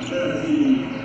Jersey.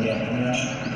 Obrigado,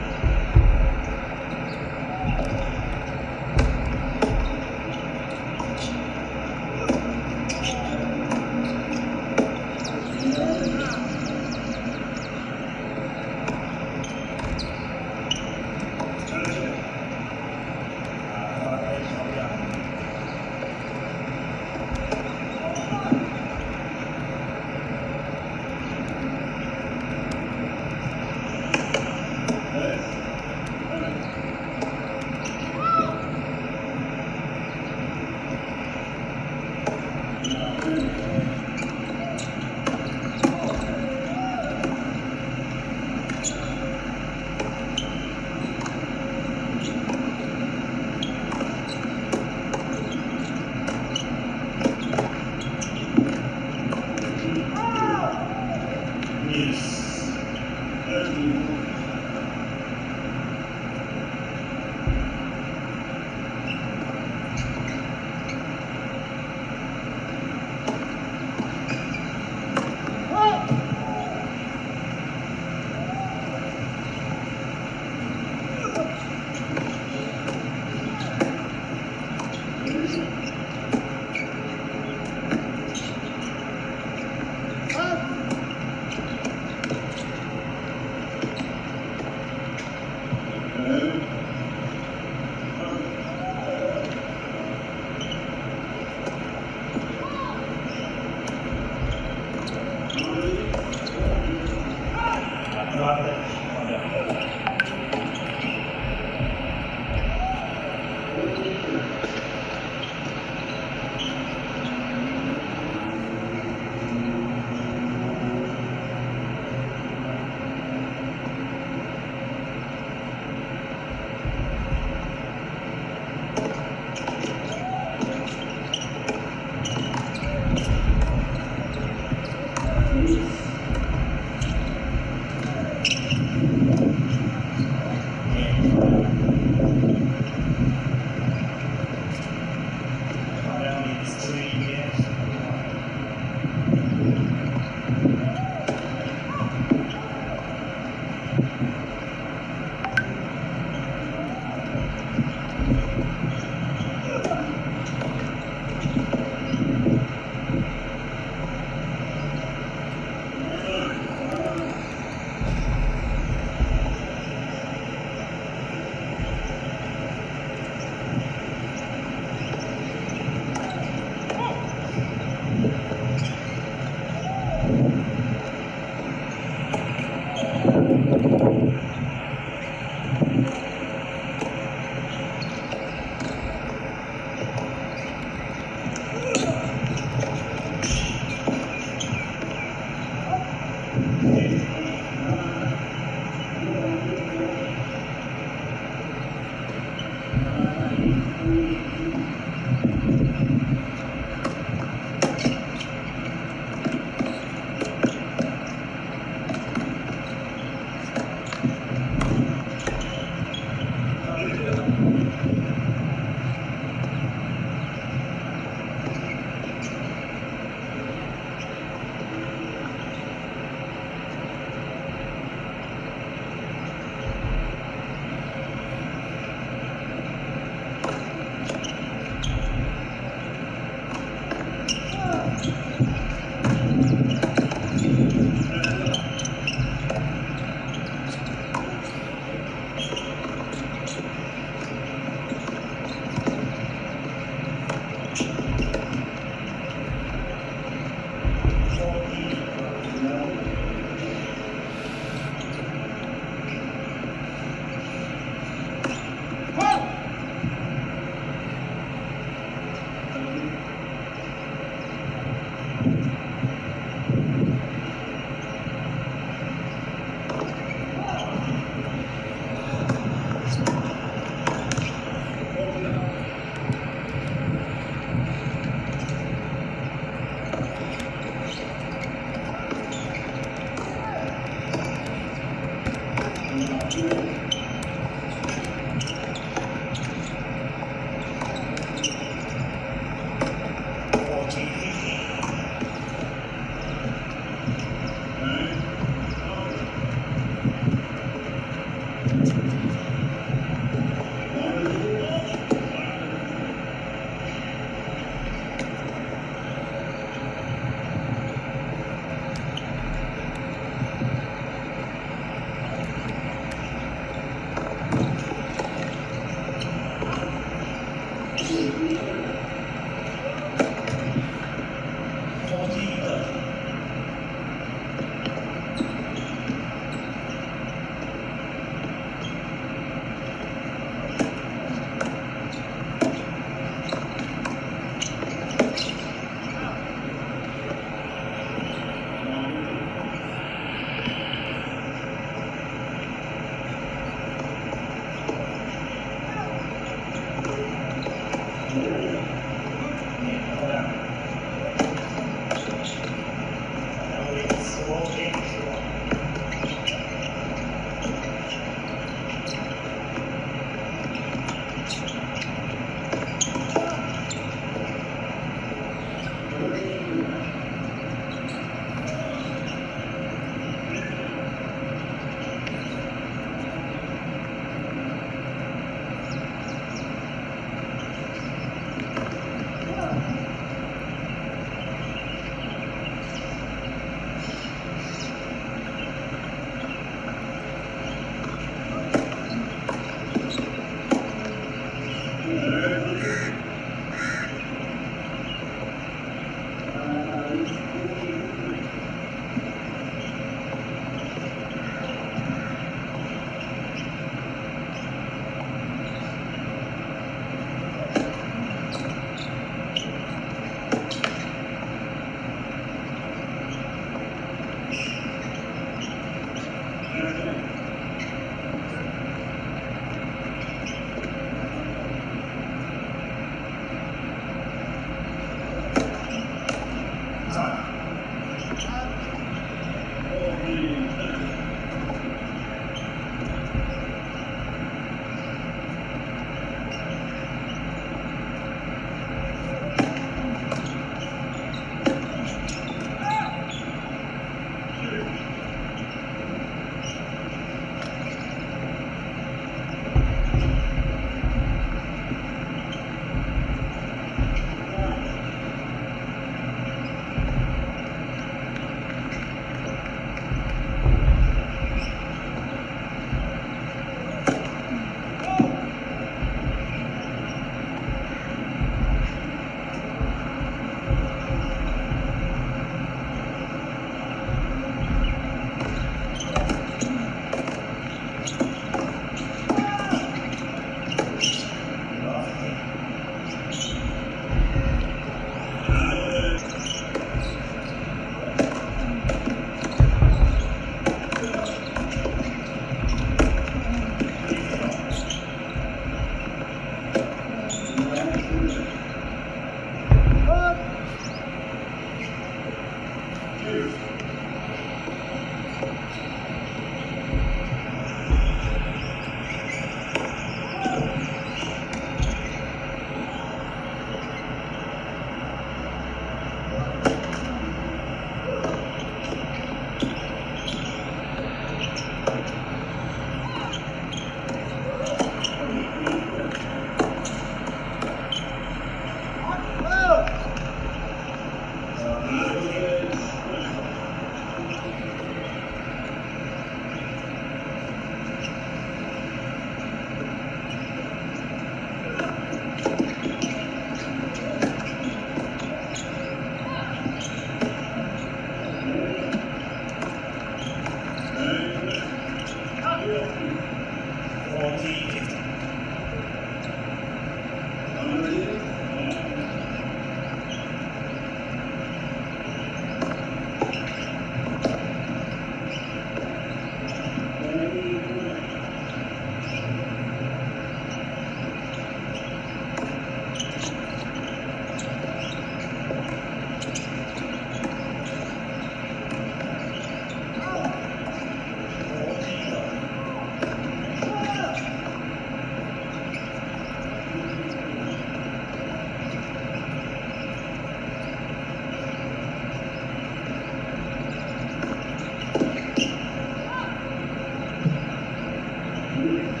Yeah.